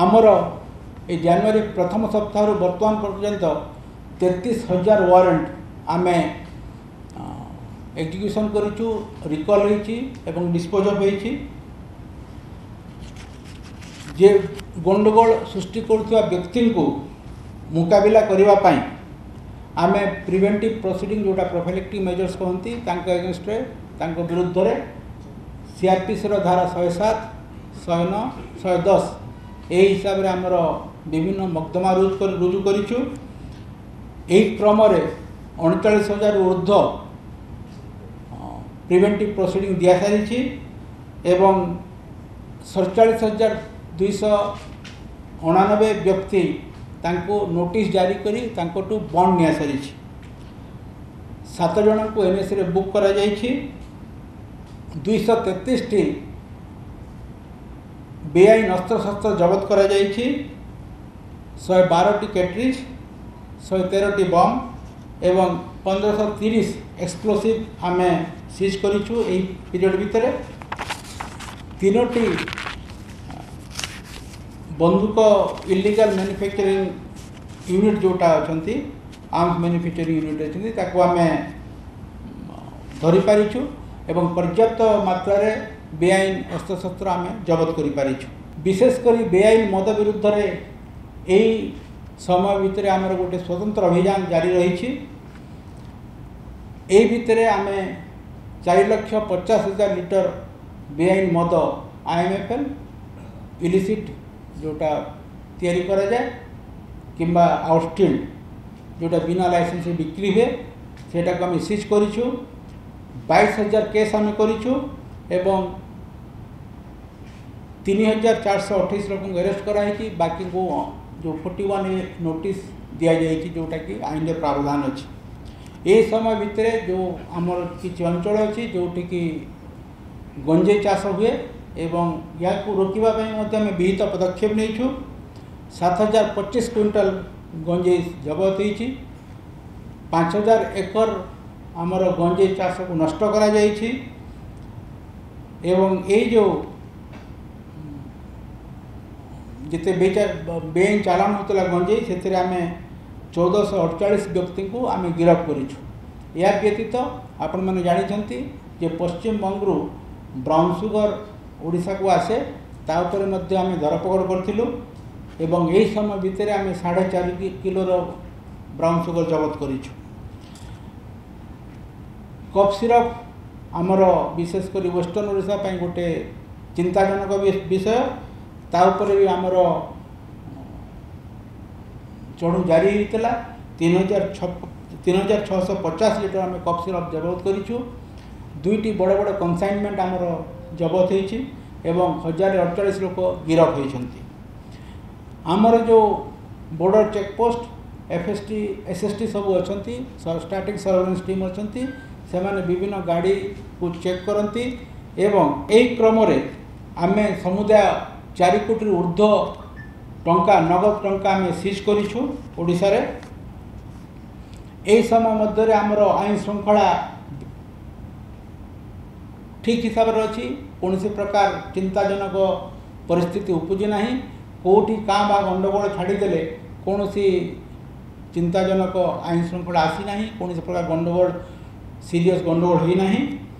ଆମର ଏ ଜାନୁଆରୀ ପ୍ରଥମ ସପ୍ତାହରୁ ବର୍ତ୍ତମାନ ପର୍ଯ୍ୟନ୍ତ ତେତିଶ ହଜାର ୱାରେଣ୍ଟ ଆମେ ଏକ୍ଜିକ୍ୟୁସନ୍ କରିଛୁ ରିକଲ୍ ହୋଇଛି ଏବଂ ଡିସ୍ପୋଜ୍ ଅଫ୍ ହୋଇଛି ଯେ ଗଣ୍ଡଗୋଳ ସୃଷ୍ଟି କରୁଥିବା ବ୍ୟକ୍ତିଙ୍କୁ ମୁକାବିଲା କରିବା ପାଇଁ ଆମେ ପ୍ରିଭେଣ୍ଟିଭ୍ ପ୍ରୋସିଡ଼ିଂ ଯେଉଁଟା ପ୍ରୋଫାଇଲେକ୍ଟିଭ୍ ମେଜର୍ସ କହନ୍ତି ତାଙ୍କ ଏଗେନଷ୍ଟରେ ତାଙ୍କ ବିରୁଦ୍ଧରେ ସିଆର୍ପିସିର ଧାରା ଶହେ ସାତ ଶହେ ନଅ ଶହେ ଦଶ এই হিসাবে আমরা বিভিন্ন মকদমা রুজ করে রুজু করেছু এই ক্রমরে অনচাশ হাজার ঊর্ধ্ব প্রিভেন্টিভ প্রসিডিং দিয়া সারিছি এবং সড়চাশ হাজার দুইশ অনানবে ব্যক্তি ତାଙ୍କୁ ନୋଟିସ୍ ଜାରି କରି ତାଙ୍କଠୁ ବଣ୍ଡ ନିଆସାରିଛି ସାତ ଜଣଙ୍କୁ বুক করা যাইছি দুইশ তেত্রিশটি বেআইন অস্ত্রশস্ত্র জবত করা ଯାଇଛି ଶହେ ବାରଟି କ୍ୟାଟ୍ରିଜ୍ ଶହେ ତେରଟି ବମ୍ ଏବଂ ପନ୍ଦରଶହ ତିରିଶ ଏକ୍ସପ୍ଲୋସିଭ୍ ଆମେ ସିଜ୍ କରିଛୁ ଏହି ପିରିୟଡ଼ ଭିତରେ ତିନୋଟି ବନ୍ଧୁକ ଇଲିଗାଲ୍ ମ୍ୟାନୁଫ୍ୟାକ୍ଚରିଂ ୟୁନିଟ୍ ଯେଉଁଟା ଅଛନ୍ତି ଆର୍ମସ୍ ମ୍ୟାନୁଫ୍ୟାକ୍ଚରିଂ ୟୁନିଟ୍ ଅଛନ୍ତି ତାକୁ ଆମେ ଧରିପାରିଛୁ ଏବଂ ପର୍ଯ୍ୟାପ୍ତ ମାତ୍ରାରେ বেআইন অস্ত্রশস্ত্র আমি জবত করিপারিছু বিশেষ করে বেআইন মদ বিরুদ্ধে এই সময় ভিতরে আমার গোটে স্বতন্ত্র অভিযান জারি রয়েছে এই ভিতরে আমি চারি লক্ষ পচাশ হাজার লিটর বেআইন মদ আইএমএফএল ইলিসিট ଯେଉଁଟା ତିଆରି କରାଯାଏ କିମ୍ବା ଆଉଟଷ୍ଟିଲ୍ଡ ଯେଉଁଟା ବିନା ଲାଇସେନ୍ସ ବିକ୍ରି ହୁଏ ସେଇଟାକୁ ଆମେ ସିଜ୍ କରିଛୁ ବାଇଶ ହଜାର କେସ୍ ଆମେ କରିଛୁ ଏବଂ तीन हजार चार सौ अठाई लोक अरेस्ट कराई बाकी को जो फोर्टी वन नोट नोटिस दिया जाएगी जोटा कि आईन प्रावधान अच्छे ये समय भितर जो आम कि अंचल अच्छी जोटी गंजे चाष हुए या रोकवाई विहित पदक्षेप नहीं सात हजार पचीस क्विंटल गंजे जबत हो पांच हजार एकर आमर गंजे चाष को नष्ट एवं ये जो ଯେତେ ବେଆଇନ ଚାଲାଣ ହେଉଥିଲା ଗଞ୍ଜେଇ ସେଥିରେ ଆମେ ଚଉଦଶହ ଅଠଚାଳିଶ ବ୍ୟକ୍ତିଙ୍କୁ ଆମେ ଗିରଫ କରିଛୁ ଏହା ବ୍ୟତୀତ ଆପଣମାନେ ଜାଣିଛନ୍ତି ଯେ ପଶ୍ଚିମବଙ୍ଗରୁ ବ୍ରାଉନ୍ ସୁଗର ଓଡ଼ିଶାକୁ ଆସେ ତା ଉପରେ ମଧ୍ୟ ଆମେ ଧରପକଡ଼ କରିଥିଲୁ ଏବଂ ଏହି ସମୟ ଭିତରେ ଆମେ ସାଢ଼େ ଚାରି କିଲୋର ବ୍ରାଉନ୍ ସୁଗର ଜବତ କରିଛୁ କଫ୍ ସିରପ୍ ଆମର ବିଶେଷ କରି ୱେଷ୍ଟର୍ଣ୍ଣ ଓଡ଼ିଶା ପାଇଁ ଗୋଟେ ଚିନ୍ତାଜନକ ବିଷୟ ତା ଉପରେ ବି ଆମର ଚଢ଼ୁ ଜାରି ହୋଇଥିଲା ତିନି ହଜାର ଛଅ ତିନି ହଜାର ଛଅଶହ ପଚାଶ ଲିଟର ଆମେ କପ୍ ସିରପ୍ ଜବତ କରିଛୁ ଦୁଇଟି ବଡ଼ ବଡ଼ କନସାଇନମେଣ୍ଟ ଆମର ଜବତ ହେଇଛି ଏବଂ ହଜାରେ ଅଡ଼ଚାଳିଶ ଲୋକ ଗିରଫ ହୋଇଛନ୍ତି ଆମର ଯେଉଁ border checkpost F S T S S T ସବୁ ଅଛନ୍ତି ଷ୍ଟାଟିକ୍ ସର୍ଭେଲାନ୍ସ ଟିମ୍ ଅଛନ୍ତି ସେମାନେ ବିଭିନ୍ନ ଗାଡ଼ିକୁ ଚେକ୍ କରନ୍ତି ଏବଂ ଏହି କ୍ରମରେ ଆମେ ସମୁଦାୟ चार कोटी ऊर्ध टा नगद आम सीज कर यही समय मध्य आम आईन श्रृंखला ठीक हिसाब से अच्छी कौन सी प्रकार चिंताजनक पार्थित ना कौटी काँ बा गंडगोल छाड़देले कौन सी चिंताजनक आईन श्रृंखला आसीना कौन सी प्रकार गंडगोल सीरीयस गंडगोल होना